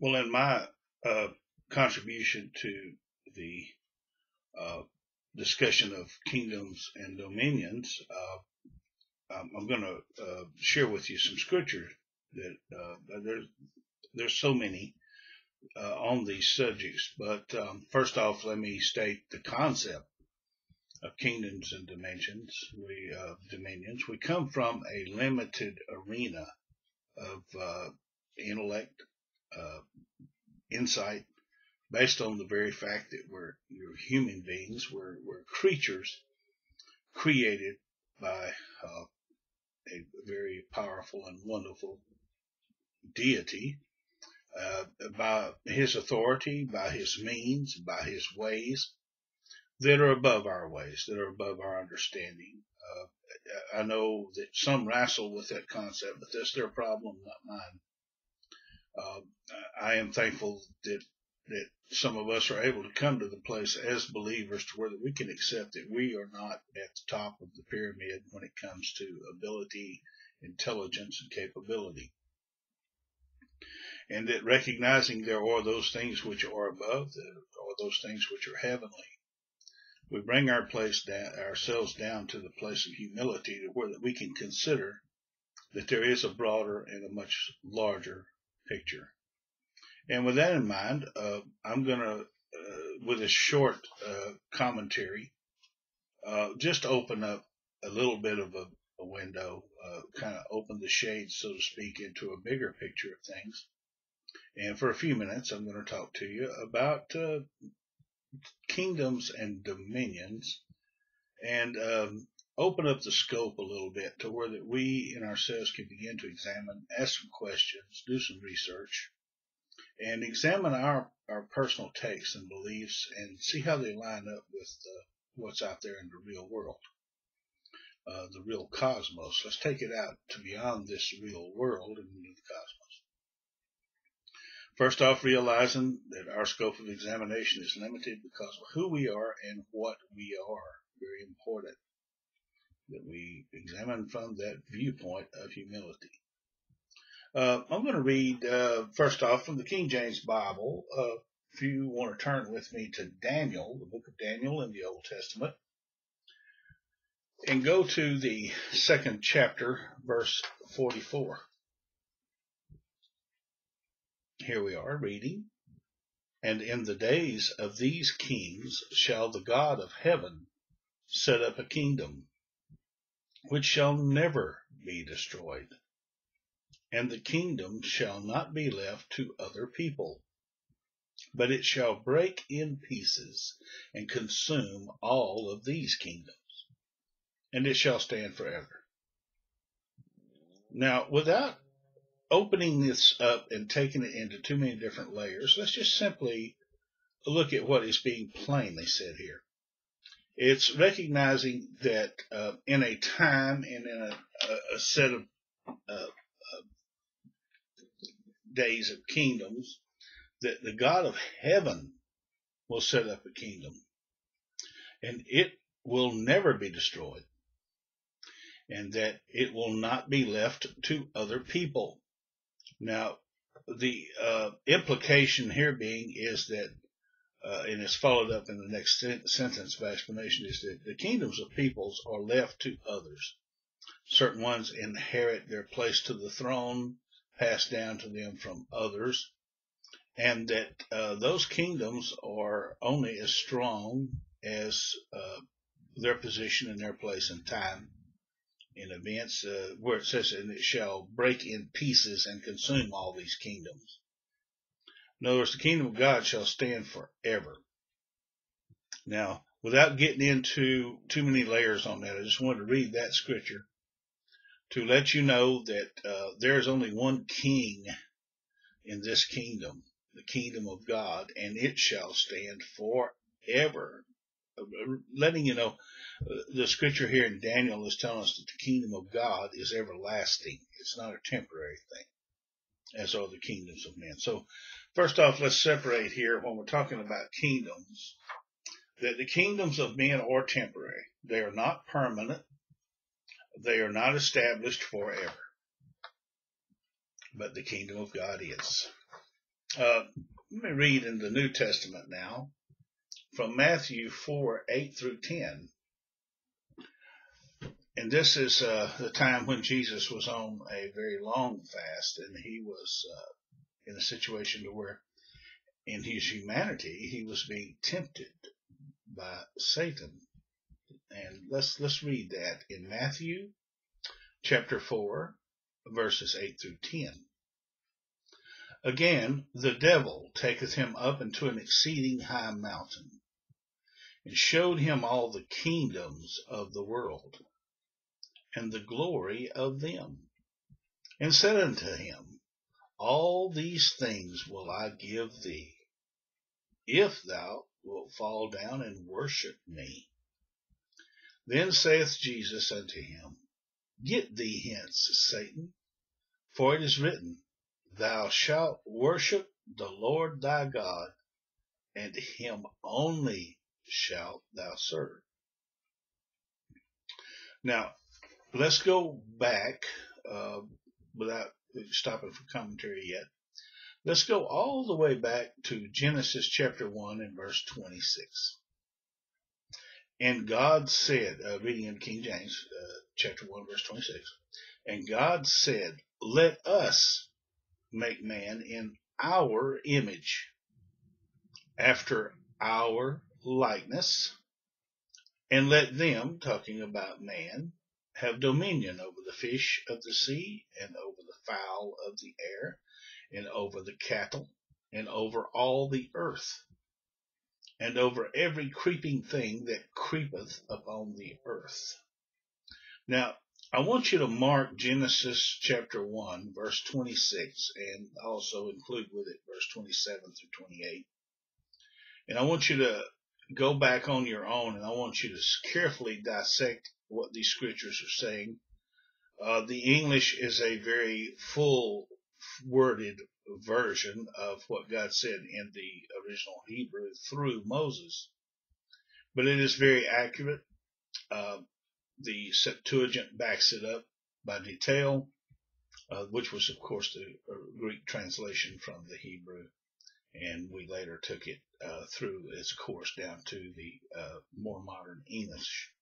Well, in my uh, contribution to the uh, discussion of kingdoms and dominions, uh, I'm going to uh, share with you some scripture that uh, there's there's so many uh, on these subjects. But um, first off, let me state the concept of kingdoms and dimensions. We dominions. We come from a limited arena of intellect, uh, insight based on the very fact that we're, we're human beings, we're, we're creatures created by uh, a very powerful and wonderful deity, uh, by his authority, by his means, by his ways that are above our ways, that are above our understanding. Uh, I know that some wrestle with that concept, but that's their problem, not mine. Uh, I am thankful that that some of us are able to come to the place as believers to where we can accept that we are not at the top of the pyramid when it comes to ability, intelligence, and capability. And that recognizing there are those things which are above, or those things which are heavenly. We bring our place down, ourselves down to the place of humility to where that we can consider that there is a broader and a much larger picture. And with that in mind, uh, I'm going to, uh, with a short uh, commentary, uh, just open up a little bit of a, a window, uh, kind of open the shades, so to speak, into a bigger picture of things. And for a few minutes, I'm going to talk to you about uh, kingdoms and dominions and um, open up the scope a little bit to where that we in ourselves can begin to examine, ask some questions, do some research, and examine our, our personal takes and beliefs and see how they line up with what's out there in the real world, uh, the real cosmos. Let's take it out to beyond this real world and into the cosmos. First off, realizing that our scope of examination is limited because of who we are and what we are. Very important that we examine from that viewpoint of humility. Uh, I'm going to read uh, first off from the King James Bible. Uh, if you want to turn with me to Daniel, the book of Daniel in the Old Testament, and go to the second chapter, verse 44. Here we are reading. And in the days of these kings shall the God of heaven set up a kingdom which shall never be destroyed. And the kingdom shall not be left to other people, but it shall break in pieces and consume all of these kingdoms, and it shall stand forever. Now, without opening this up and taking it into too many different layers, let's just simply look at what is being plainly said here. It's recognizing that uh, in a time and in a, a set of uh, uh, days of kingdoms, that the God of heaven will set up a kingdom, and it will never be destroyed, and that it will not be left to other people. Now, the uh, implication here being is that uh, and it's followed up in the next sentence of explanation, is that the kingdoms of peoples are left to others. Certain ones inherit their place to the throne, passed down to them from others, and that uh, those kingdoms are only as strong as uh, their position and their place in time in events uh, where it says, and it shall break in pieces and consume all these kingdoms. In other words, the kingdom of God shall stand forever. Now, without getting into too many layers on that, I just wanted to read that scripture to let you know that uh, there is only one king in this kingdom, the kingdom of God, and it shall stand forever. Uh, uh, letting you know, uh, the scripture here in Daniel is telling us that the kingdom of God is everlasting. It's not a temporary thing, as are the kingdoms of men. So First off, let's separate here when we're talking about kingdoms that the kingdoms of men are temporary. They are not permanent. They are not established forever. But the kingdom of God is. Uh, let me read in the New Testament now from Matthew 4 8 through 10. And this is uh, the time when Jesus was on a very long fast, and he was uh, in a situation to where, in his humanity, he was being tempted by Satan. And let's let's read that in Matthew chapter 4, verses 8 through 10. Again, the devil taketh him up into an exceeding high mountain, and showed him all the kingdoms of the world, and the glory of them, and said unto him, All these things will I give thee, if thou wilt fall down and worship me. Then saith Jesus unto him, Get thee hence, Satan, for it is written, Thou shalt worship the Lord thy God, and him only shalt thou serve. Now, let's go back uh, without stopping for commentary yet. Let's go all the way back to Genesis chapter 1 and verse 26. And God said, uh, reading in King James, uh, chapter 1, verse 26, and God said, Let us make man in our image, after our likeness, and let them, talking about man, have dominion over the fish of the sea, and over the fowl of the air, and over the cattle, and over all the earth, and over every creeping thing that creepeth upon the earth. Now, I want you to mark Genesis chapter 1, verse 26, and also include with it verse 27 through 28. And I want you to go back on your own and I want you to carefully dissect what these scriptures are saying. Uh, the English is a very full worded version of what God said in the original Hebrew through Moses, but it is very accurate. Uh, the Septuagint backs it up by detail, uh, which was, of course, the uh, Greek translation from the Hebrew. And we later took it uh, through its course down to the uh, more modern English.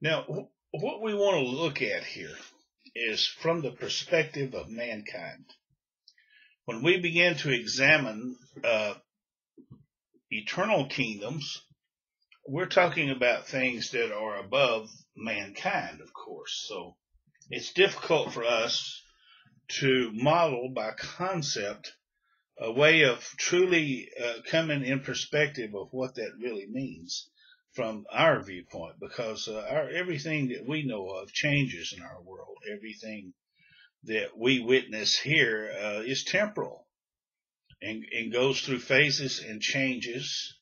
Now, what we want to look at here is from the perspective of mankind. When we begin to examine uh, eternal kingdoms, we're talking about things that are above mankind, of course. So it's difficult for us to model by concept a way of truly uh, coming in perspective of what that really means from our viewpoint because uh, our everything that we know of changes in our world everything that we witness here uh, is temporal and, and goes through phases and changes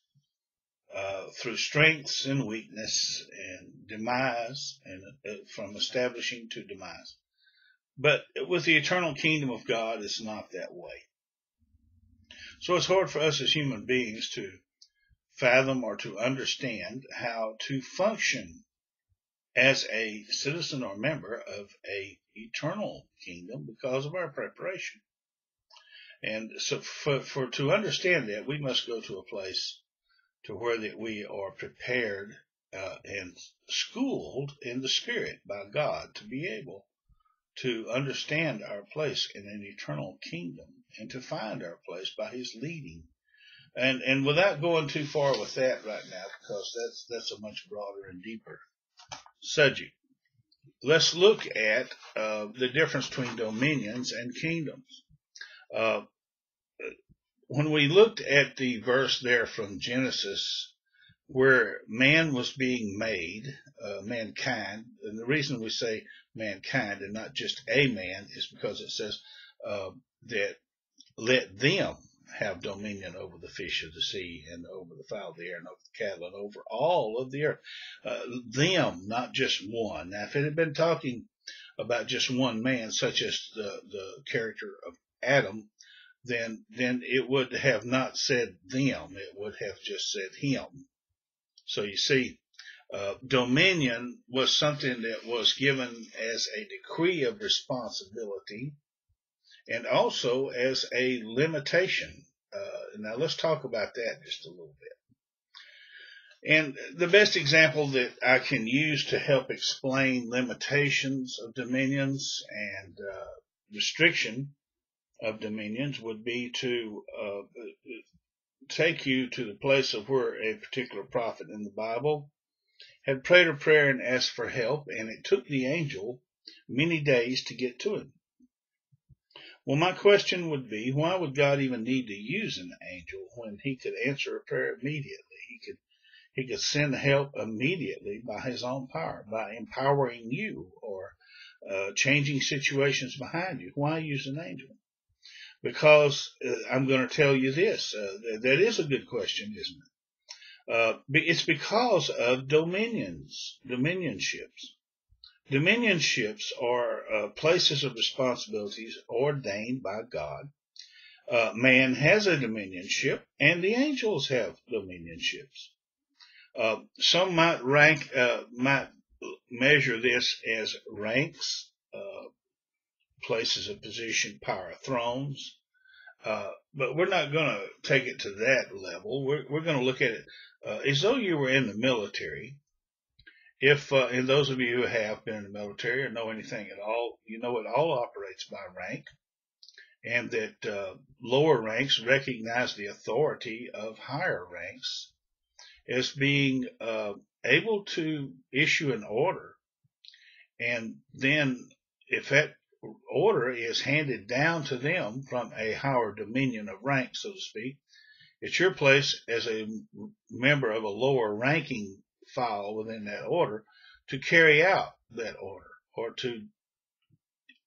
uh, through strengths and weakness and demise and uh, from establishing to demise. But with the eternal kingdom of God, it's not that way. So it's hard for us as human beings to fathom or to understand how to function as a citizen or member of a eternal kingdom because of our preparation. And so for, for to understand that, we must go to a place to where that we are prepared uh, and schooled in the Spirit by God to be able to understand our place in an eternal kingdom and to find our place by His leading. And and without going too far with that right now, because that's that's a much broader and deeper subject. Let's look at uh, the difference between dominions and kingdoms. Uh, when we looked at the verse there from Genesis where man was being made, uh, mankind, and the reason we say mankind and not just a man is because it says uh, that let them have dominion over the fish of the sea and over the fowl of the air and over the cattle and over all of the earth. Uh, them, not just one. Now, if it had been talking about just one man, such as the, the character of Adam, then then it would have not said them. It would have just said him. So you see, uh, dominion was something that was given as a decree of responsibility, and also as a limitation. Uh, now let's talk about that just a little bit. And the best example that I can use to help explain limitations of dominions and uh, restriction of dominions would be to uh, take you to the place of where a particular prophet in the Bible had prayed a prayer and asked for help, and it took the angel many days to get to him. Well, my question would be, why would God even need to use an angel when he could answer a prayer immediately? He could he could send help immediately by his own power, by empowering you or uh, changing situations behind you. Why use an angel? Because uh, I'm going to tell you this. Uh, that is a good question, isn't it? Uh, it's because of dominions, dominionships. Dominionships are uh, places of responsibilities ordained by God. Uh, man has a dominionship, and the angels have dominionships. Uh, some might rank, uh, might measure this as ranks, uh, places of position, power, thrones. Uh, but we're not going to take it to that level. We're, we're going to look at it as though you were in the military. If, uh, and those of you who have been in the military or know anything at all, you know it all operates by rank and that lower ranks recognize the authority of higher ranks as being uh, able to issue an order. And then if that order is handed down to them from a higher dominion of rank, so to speak, it's your place as a member of a lower ranking file within that order to carry out that order or to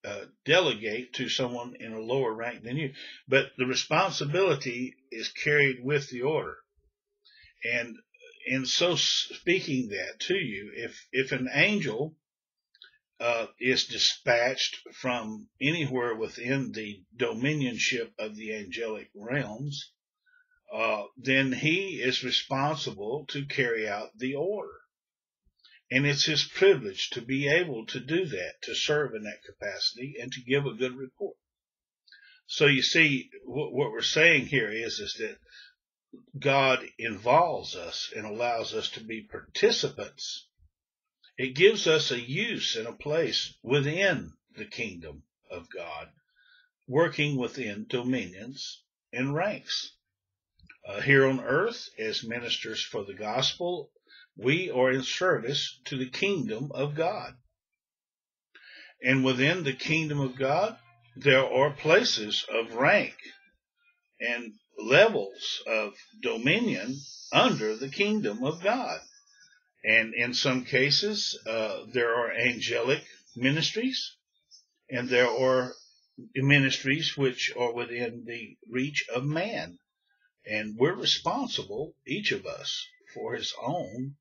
uh, delegate to someone in a lower rank than you. But the responsibility is carried with the order. And in so speaking that to you, if if an angel uh, is dispatched from anywhere within the dominionship of the angelic realms, uh, then he is responsible to carry out the order. And it's his privilege to be able to do that, to serve in that capacity and to give a good report. So you see, what, what we're saying here is, is that God involves us and allows us to be participants, it gives us a use and a place within the kingdom of God, working within dominions and ranks. Uh, here on earth, as ministers for the gospel, we are in service to the kingdom of God. And within the kingdom of God, there are places of rank and levels of dominion under the kingdom of God. And in some cases, uh, there are angelic ministries, and there are ministries which are within the reach of man. And we're responsible, each of us, for his own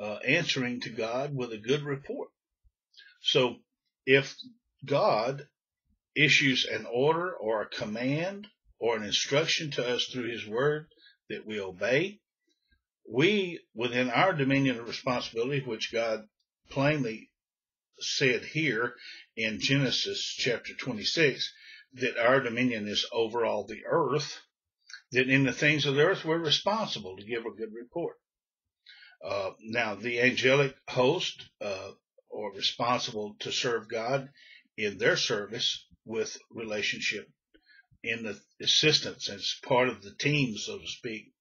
uh, answering to God with a good report. So if God issues an order or a command or an instruction to us through his word that we obey, we, within our dominion of responsibility, which God plainly said here in Genesis chapter 26, that our dominion is over all the earth, that in the things of the earth we're responsible to give a good report. Uh, now, the angelic host uh, are responsible to serve God in their service with relationship in the assistance as part of the team, so to speak.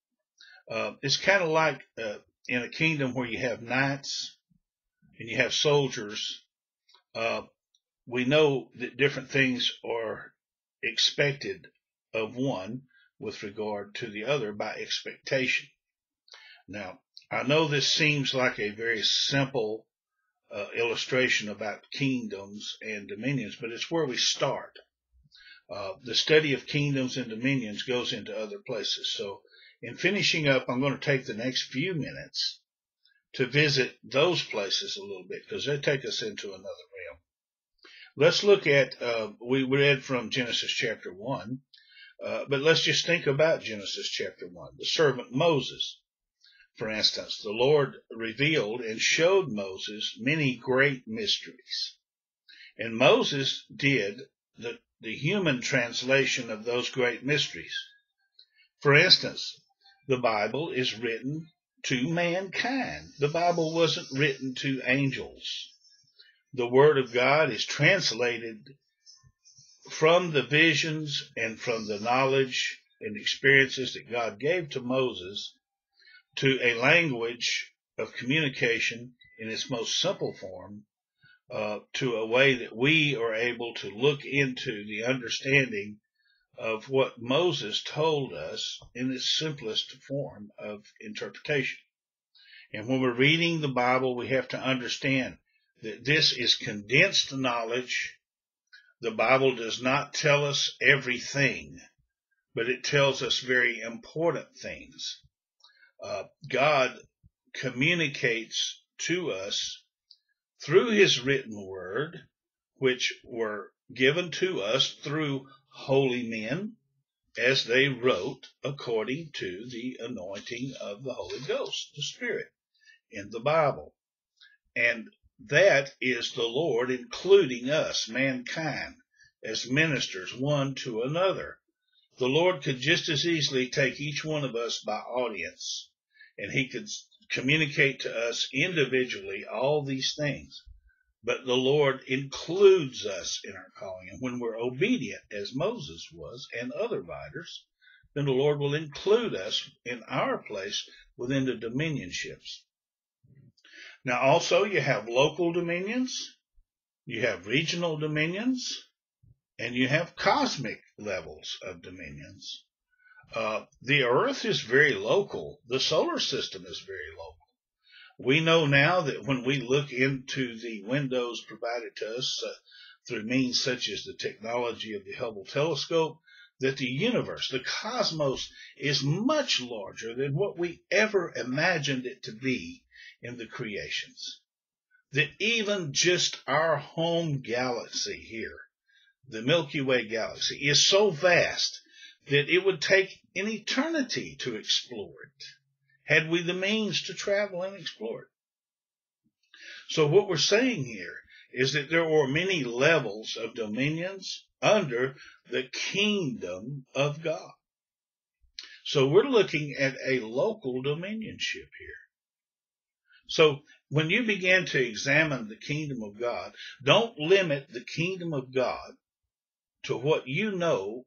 Uh, it's kind of like uh, in a kingdom where you have knights and you have soldiers. Uh, we know that different things are expected of one with regard to the other by expectation. Now, I know this seems like a very simple uh, illustration about kingdoms and dominions, but it's where we start. Uh, the study of kingdoms and dominions goes into other places. So in finishing up, I'm going to take the next few minutes to visit those places a little bit because they take us into another realm. Let's look at, uh, we read from Genesis chapter 1, uh, but let's just think about Genesis chapter 1. The servant Moses, for instance, the Lord revealed and showed Moses many great mysteries. And Moses did the the human translation of those great mysteries. For instance, the Bible is written to mankind. The Bible wasn't written to angels. The Word of God is translated from the visions and from the knowledge and experiences that God gave to Moses to a language of communication in its most simple form uh, to a way that we are able to look into the understanding of what Moses told us in its simplest form of interpretation. And when we're reading the Bible, we have to understand that this is condensed knowledge. The Bible does not tell us everything, but it tells us very important things. Uh, God communicates to us through his written word, which were given to us through holy men as they wrote according to the anointing of the Holy Ghost, the Spirit, in the Bible. And that is the Lord including us, mankind, as ministers one to another. The Lord could just as easily take each one of us by audience and he could communicate to us individually all these things. But the Lord includes us in our calling. And when we're obedient, as Moses was and other writers, then the Lord will include us in our place within the dominionships. Now, also, you have local dominions, you have regional dominions, and you have cosmic levels of dominions. Uh, the earth is very local. The solar system is very local. We know now that when we look into the windows provided to us uh, through means such as the technology of the Hubble telescope, that the universe, the cosmos, is much larger than what we ever imagined it to be in the creations. That even just our home galaxy here, the Milky Way galaxy, is so vast that it would take an eternity to explore it had we the means to travel and explore it. So what we're saying here is that there are many levels of dominions under the kingdom of God. So we're looking at a local dominionship here. So when you begin to examine the kingdom of God, don't limit the kingdom of God to what you know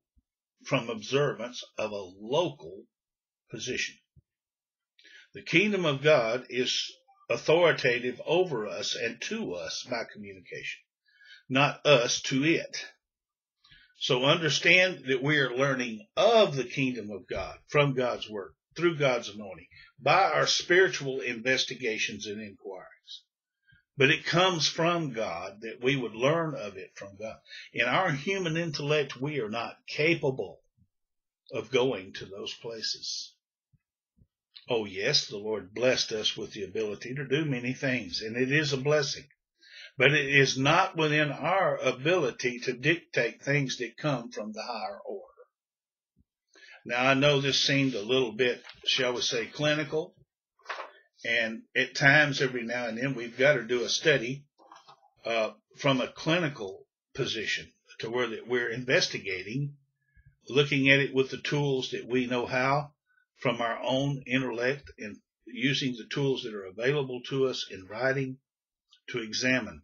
from observance of a local position. The kingdom of God is authoritative over us and to us by communication, not us to it. So understand that we are learning of the kingdom of God from God's word, through God's anointing, by our spiritual investigations and inquiries. But it comes from God that we would learn of it from God. In our human intellect, we are not capable of going to those places. Oh yes, the Lord blessed us with the ability to do many things, and it is a blessing. But it is not within our ability to dictate things that come from the higher order. Now I know this seemed a little bit, shall we say, clinical, and at times, every now and then, we've got to do a study uh, from a clinical position to where that we're investigating, looking at it with the tools that we know how from our own intellect and using the tools that are available to us in writing to examine.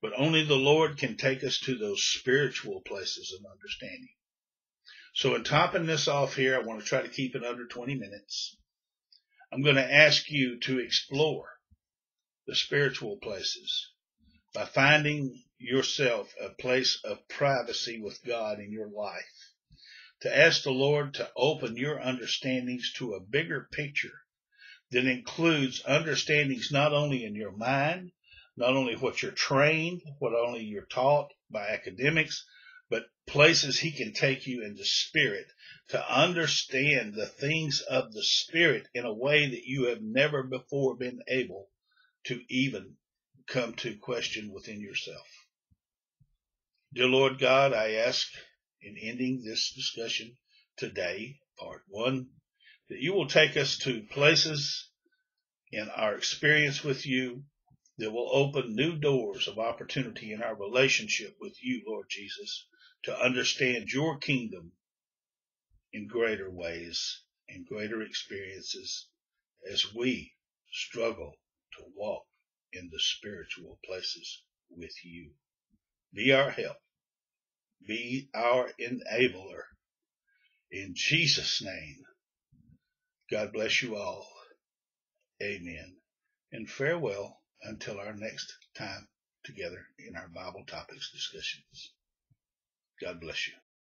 But only the Lord can take us to those spiritual places of understanding. So in topping this off here, I want to try to keep it under 20 minutes. I'm going to ask you to explore the spiritual places by finding yourself a place of privacy with God in your life. To ask the Lord to open your understandings to a bigger picture that includes understandings not only in your mind, not only what you're trained, what only you're taught by academics, but places he can take you in the spirit to understand the things of the spirit in a way that you have never before been able to even come to question within yourself. Dear Lord God, I ask in ending this discussion today, part one, that you will take us to places in our experience with you that will open new doors of opportunity in our relationship with you, Lord Jesus to understand your kingdom in greater ways and greater experiences as we struggle to walk in the spiritual places with you. Be our help. Be our enabler. In Jesus' name, God bless you all. Amen. And farewell until our next time together in our Bible topics discussions. God bless you.